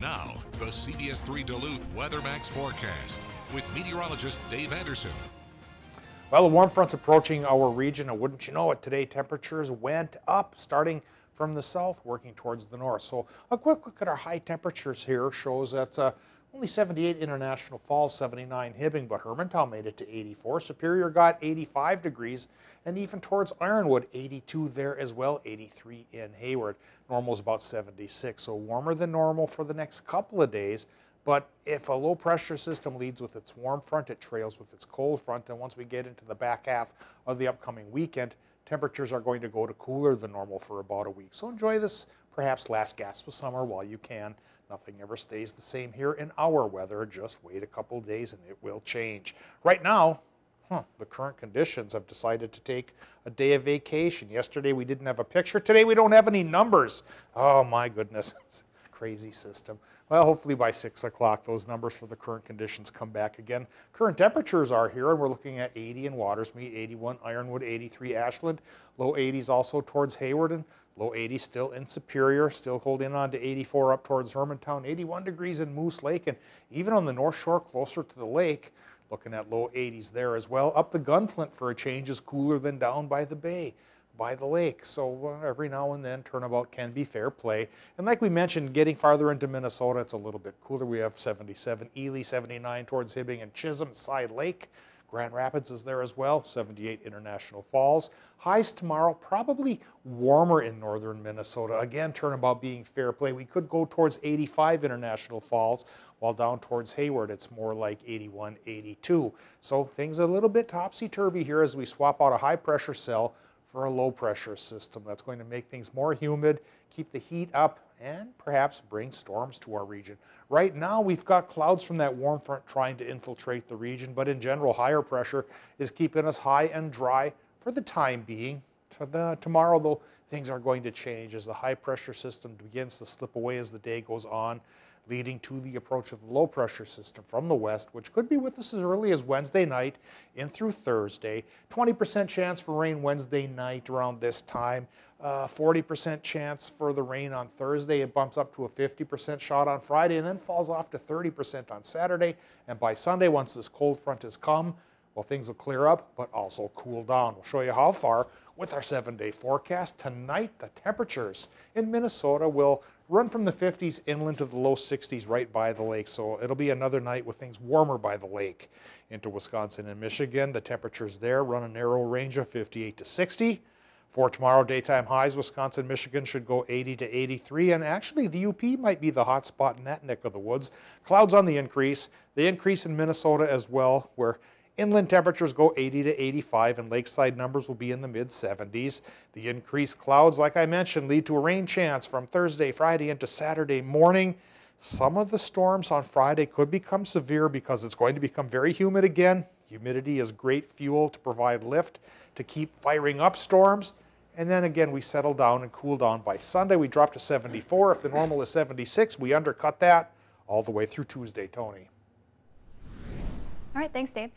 Now, the CBS 3 Duluth WeatherMax forecast with meteorologist Dave Anderson. Well, the warm front's approaching our region, and wouldn't you know it, today temperatures went up, starting from the south, working towards the north. So a quick look at our high temperatures here shows that uh, only 78 International Falls, 79 Hibbing, but Hermantown made it to 84. Superior got 85 degrees, and even towards Ironwood, 82 there as well, 83 in Hayward. Normal is about 76, so warmer than normal for the next couple of days. But if a low pressure system leads with its warm front, it trails with its cold front, and once we get into the back half of the upcoming weekend, temperatures are going to go to cooler than normal for about a week. So enjoy this perhaps last gasp of summer while you can. Nothing ever stays the same here in our weather. Just wait a couple days and it will change. Right now, huh, the current conditions have decided to take a day of vacation. Yesterday we didn't have a picture. Today we don't have any numbers. Oh my goodness. crazy system. Well, hopefully by 6 o'clock, those numbers for the current conditions come back again. Current temperatures are here, and we're looking at 80 in Watersmeet, 81 Ironwood, 83 Ashland, low 80s also towards Hayward, and low 80s still in Superior, still holding on to 84 up towards Hermantown, 81 degrees in Moose Lake, and even on the north shore closer to the lake, looking at low 80s there as well. Up the Gunflint for a change is cooler than down by the bay by the lake. So uh, every now and then turnabout can be fair play. And like we mentioned, getting farther into Minnesota, it's a little bit cooler. We have 77 Ely, 79 towards Hibbing and Chisholm, Side Lake. Grand Rapids is there as well, 78 International Falls. Highs tomorrow, probably warmer in northern Minnesota. Again, turnabout being fair play. We could go towards 85 International Falls, while down towards Hayward, it's more like 81, 82. So things a little bit topsy-turvy here as we swap out a high pressure cell for a low pressure system that's going to make things more humid, keep the heat up, and perhaps bring storms to our region. Right now, we've got clouds from that warm front trying to infiltrate the region, but in general, higher pressure is keeping us high and dry for the time being. To the, tomorrow, though, things are going to change as the high pressure system begins to slip away as the day goes on leading to the approach of the low pressure system from the west, which could be with us as early as Wednesday night in through Thursday. 20% chance for rain Wednesday night around this time. 40% uh, chance for the rain on Thursday. It bumps up to a 50% shot on Friday and then falls off to 30% on Saturday. And by Sunday, once this cold front has come, well, things will clear up, but also cool down. We'll show you how far with our seven day forecast. Tonight, the temperatures in Minnesota will run from the 50s inland to the low 60s right by the lake. So it'll be another night with things warmer by the lake. Into Wisconsin and Michigan, the temperatures there run a narrow range of 58 to 60. For tomorrow, daytime highs, Wisconsin, Michigan should go 80 to 83, and actually the UP might be the hot spot in that neck of the woods. Clouds on the increase. The increase in Minnesota as well, where Inland temperatures go 80 to 85 and lakeside numbers will be in the mid 70s. The increased clouds, like I mentioned, lead to a rain chance from Thursday, Friday into Saturday morning. Some of the storms on Friday could become severe because it's going to become very humid again. Humidity is great fuel to provide lift to keep firing up storms. And then again, we settle down and cool down. By Sunday, we drop to 74. If the normal is 76, we undercut that all the way through Tuesday, Tony. All right, thanks, Dave.